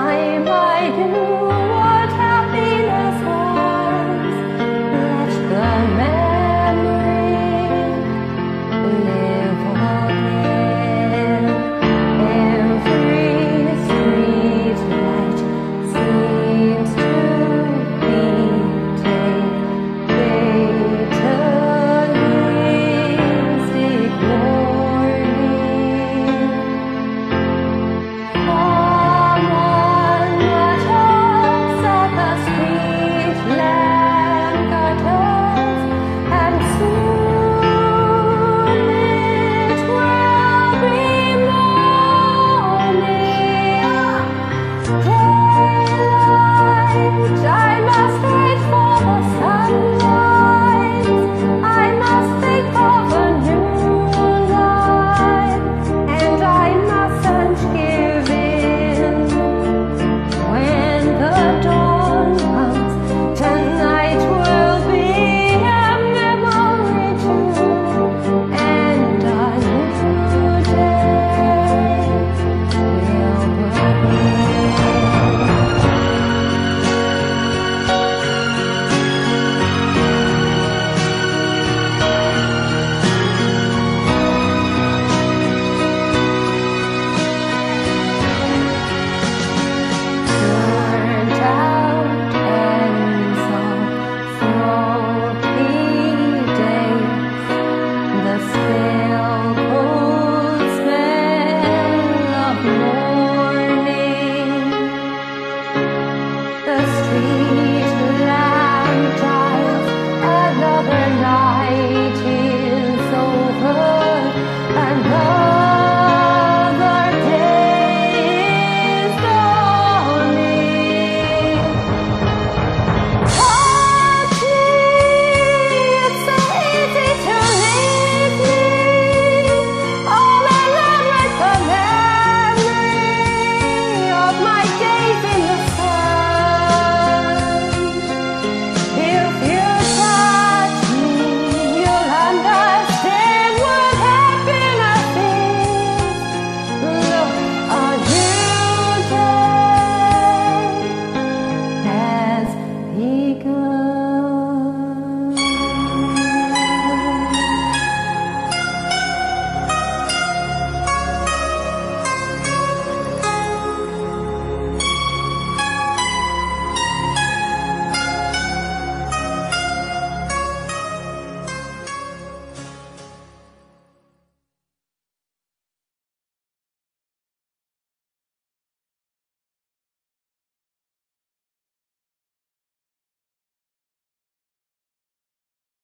Mãi mãi thương.